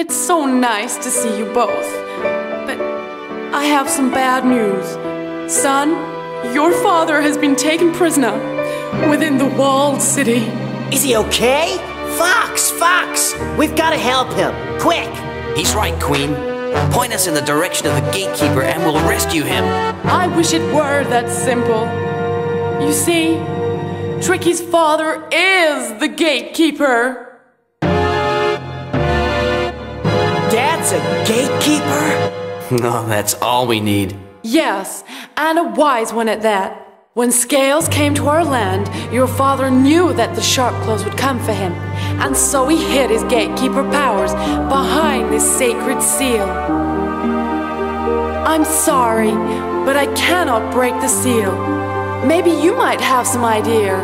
It's so nice to see you both. But I have some bad news. Son, your father has been taken prisoner within the walled city. Is he okay? Fox, Fox! We've got to help him. Quick! He's right, Queen. Point us in the direction of the gatekeeper and we'll rescue him. I wish it were that simple. You see, Tricky's father is the gatekeeper. Dad's a gatekeeper? No, that's all we need. Yes, and a wise one at that. When Scales came to our land, your father knew that the Sharpclaws would come for him, and so he hid his gatekeeper powers behind this sacred seal. I'm sorry, but I cannot break the seal. Maybe you might have some idea.